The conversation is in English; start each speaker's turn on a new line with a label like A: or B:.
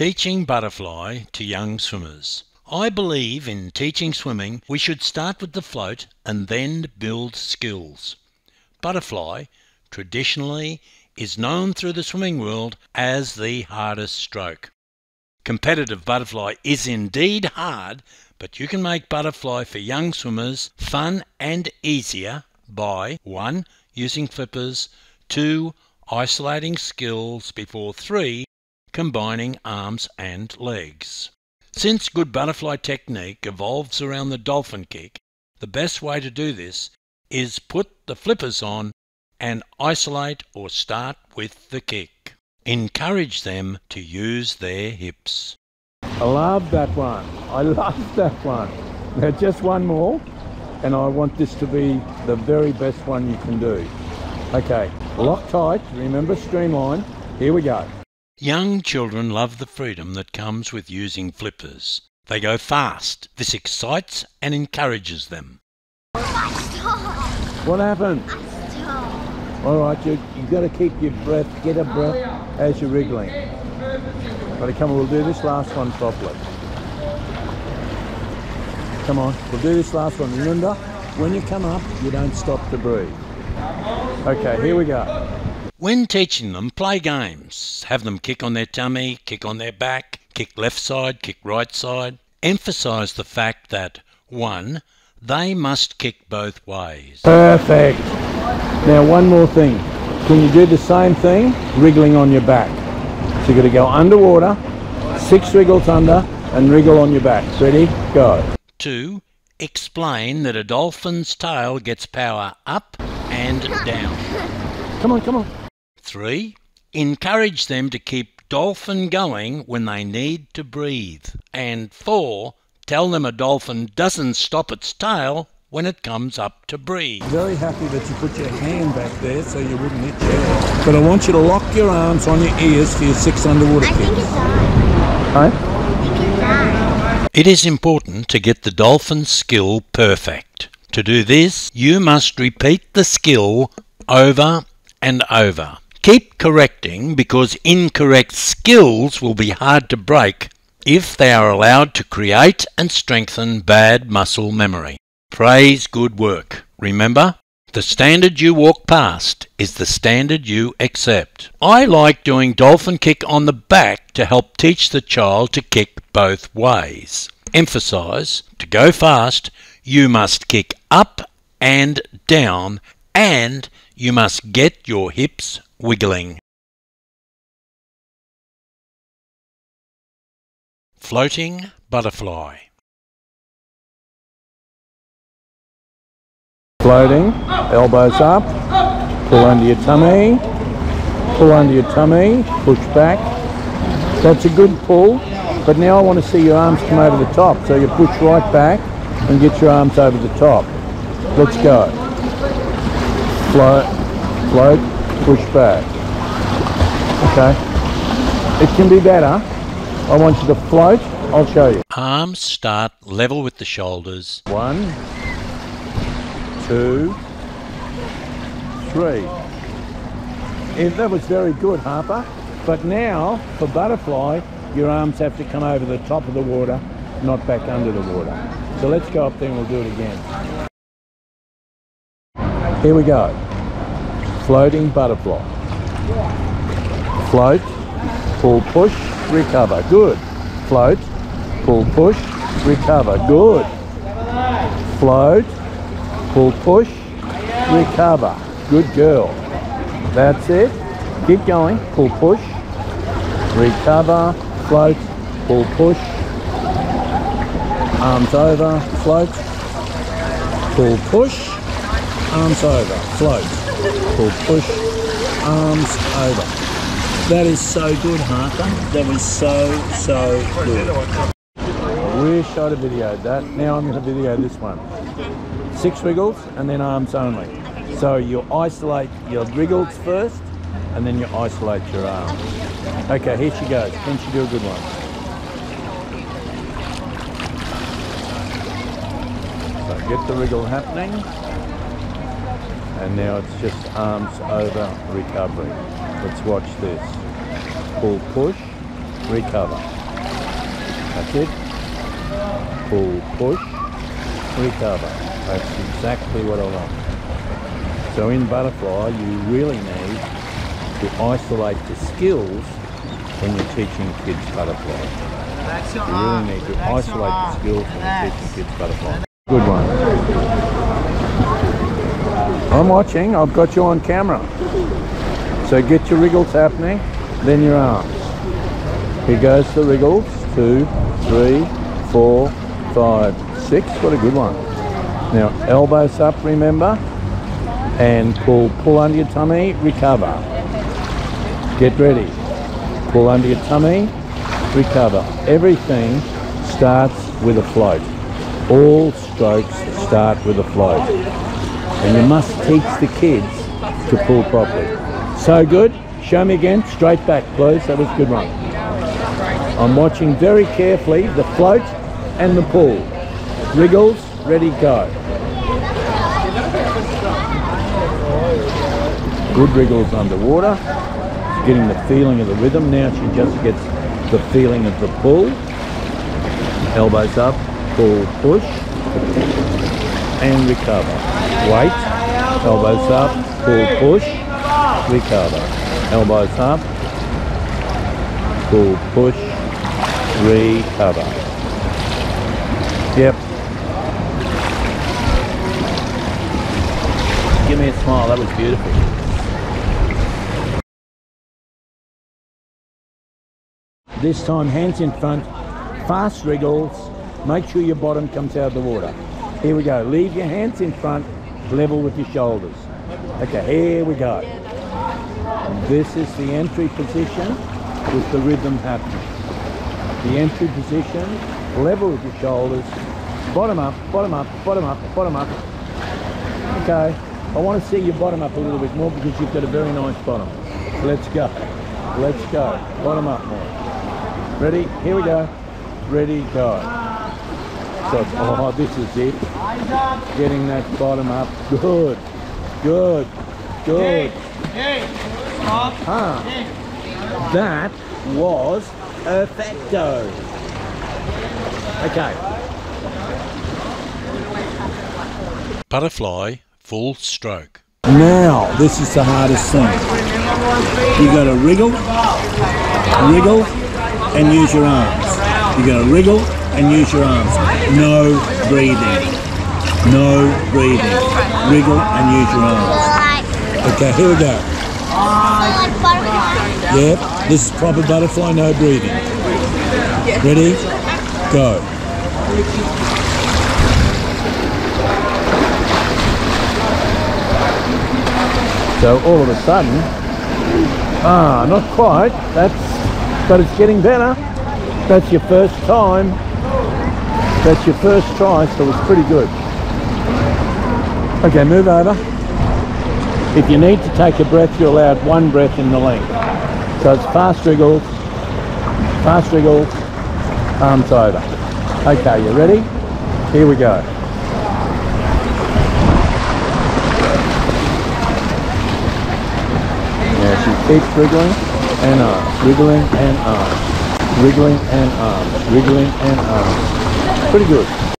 A: Teaching butterfly to young swimmers. I believe in teaching swimming we should start with the float and then build skills. Butterfly, traditionally, is known through the swimming world as the hardest stroke. Competitive butterfly is indeed hard, but you can make butterfly for young swimmers fun and easier by 1. Using flippers, 2. Isolating skills before 3 combining arms and legs. Since good butterfly technique evolves around the dolphin kick, the best way to do this is put the flippers on and isolate or start with the kick. Encourage them to use their hips.
B: I love that one. I love that one. Now just one more and I want this to be the very best one you can do. Okay, lock tight, remember streamline. Here we go.
A: Young children love the freedom that comes with using flippers. They go fast. This excites and encourages them.
B: What happened? All right, you you got to keep your breath, get a breath as you're wriggling. Right, come on, we'll do this last one properly. Come on, we'll do this last one. Remember, when you come up, you don't stop to breathe. Okay, here we go.
A: When teaching them, play games. Have them kick on their tummy, kick on their back, kick left side, kick right side. Emphasize the fact that 1. They must kick both ways.
B: Perfect. Now one more thing. Can you do the same thing, wriggling on your back? So you're going to go underwater, six wriggles under, and wriggle on your back. Ready? Go.
A: 2. Explain that a dolphin's tail gets power up and down.
B: Come on, come on.
A: 3. Encourage them to keep dolphin going when they need to breathe. And 4. Tell them a dolphin doesn't stop its tail when it comes up to breathe.
B: Very happy that you put your hand back there so you wouldn't hit your head. But I want you to lock your arms on your ears for your six underwater
C: I think
B: kicks.
C: it's on.
B: Right?
C: I think it's on.
A: It is important to get the dolphin skill perfect. To do this, you must repeat the skill over and over. Keep correcting because incorrect skills will be hard to break if they are allowed to create and strengthen bad muscle memory. Praise good work. Remember, the standard you walk past is the standard you accept. I like doing dolphin kick on the back to help teach the child to kick both ways. Emphasize, to go fast, you must kick up and down and you must get your hips wiggling. Floating butterfly.
B: Floating, elbows up, pull under your tummy, pull under your tummy, push back. That's a good pull, but now I want to see your arms come over the top. So you push right back and get your arms over the top. Let's go. Float, float, push back. Okay. It can be better. I want you to float. I'll show you.
A: Arms start level with the shoulders.
B: One, two, three. Eh, that was very good, Harper. But now, for butterfly, your arms have to come over the top of the water, not back under the water. So let's go up there and we'll do it again. Here we go. Floating butterfly. Float, pull, push, recover. Good. Float, pull, push, recover. Good. Float, pull, push, recover. Good girl. That's it. Keep going. Pull, push, recover, float, pull, push, arms over, float, pull, push, arms over, float, pull, push, arms over. That is so good, Harper. That was so, so good. Wish I'd have videoed that. Now I'm going to video this one. Six wiggles and then arms only. So you isolate your wriggles first and then you isolate your arms. Okay, here she goes. Can she do a good one? So get the wriggle happening. And now it's just arms over recovery. Let's watch this. Pull, push, recover. That's it. Pull, push, recover. That's exactly what I want. So in butterfly, you really need to isolate the skills when you're teaching kids butterfly. You really need to isolate the skills when you're teaching kids butterfly. Good one. I'm watching, I've got you on camera. So get your wriggles happening, then your arms. Here goes the wriggles. Two, three, four, five, six. What a good one. Now elbows up, remember? And pull, pull under your tummy, recover. Get ready. Pull under your tummy, recover. Everything starts with a float. All strokes start with a float. And you must teach the kids to pull properly. So good. Show me again. Straight back, please. That was a good one. I'm watching very carefully the float and the pull. Wriggles, ready, go. Good wriggles underwater. She's getting the feeling of the rhythm. Now she just gets the feeling of the pull. Elbows up, pull, push, and recover. Wait. Elbows up, pull, push, recover. Elbows up, pull, push, recover. Yep. Give me a smile, that was beautiful. This time hands in front, fast wriggles, make sure your bottom comes out of the water. Here we go, leave your hands in front, level with your shoulders. Okay, here we go. This is the entry position with the rhythm happening. The entry position, level with your shoulders, bottom up, bottom up, bottom up, bottom up. Okay, I want to see your bottom up a little bit more because you've got a very nice bottom. Let's go. Let's go. Bottom up more. Ready? Here we go. Ready, go. So, oh, this is it. Getting that bottom up. Good. Good. Good. Huh. That was perfecto. Okay.
A: Butterfly full stroke.
B: Now, this is the hardest thing. You got to wriggle, wriggle, and use your arms. You got to wriggle and use your arms. No breathing. No breathing. Wriggle and use your arms. Okay, here we go. Yep, this is proper butterfly, no breathing. Ready? Go. So all of a sudden, ah, not quite, that's, but it's getting better. That's your first time. That's your first try, so it's pretty good. Okay, move over. If you need to take a breath, you're allowed one breath in the length. So it's fast wriggles, fast wriggles, arms over. Okay, you ready? Here we go. Now she keeps wriggling and arms, wriggling and arms, wriggling and arms, wriggling and arms. Pretty good.